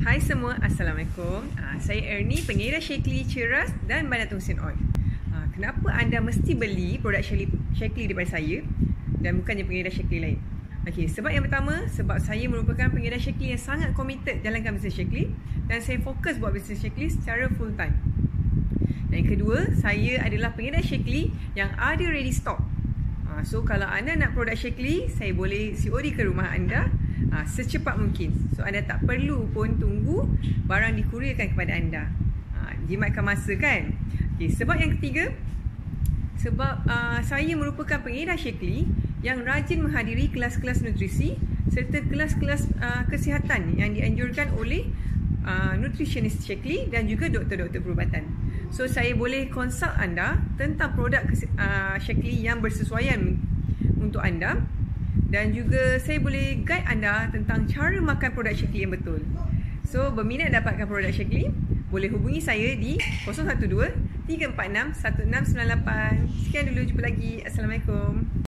Hai semua, Assalamualaikum. Uh, saya Ernie, pengedar Shakely Ceras dan Bandar Tungsin Oil. Uh, kenapa anda mesti beli produk Shakely daripada saya dan bukannya pengedar Shakely lain? Okey, sebab yang pertama, sebab saya merupakan pengedar Shakely yang sangat committed jalankan bisnes Shakely dan saya fokus buat bisnes Shakely secara full time. Dan yang kedua, saya adalah pengedar Shakely yang ada ready stock. Uh, so kalau anda nak produk Shakely, saya boleh COD ke rumah anda ha, secepat mungkin. So anda tak perlu pun tunggu barang dikurirkan kepada anda. Ha, jimatkan masa kan? Okay, sebab yang ketiga, sebab uh, saya merupakan pengedar Shakely yang rajin menghadiri kelas-kelas nutrisi serta kelas-kelas uh, kesihatan yang dianjurkan oleh uh, nutritionist Shakely dan juga doktor-doktor perubatan. So saya boleh konsult anda tentang produk uh, Shakely yang bersesuaian untuk anda dan juga saya boleh guide anda tentang cara makan produk Shakely yang betul. So, berminat dapatkan produk Shakely, boleh hubungi saya di 012 346 1698. Sekian dulu, jumpa lagi. Assalamualaikum.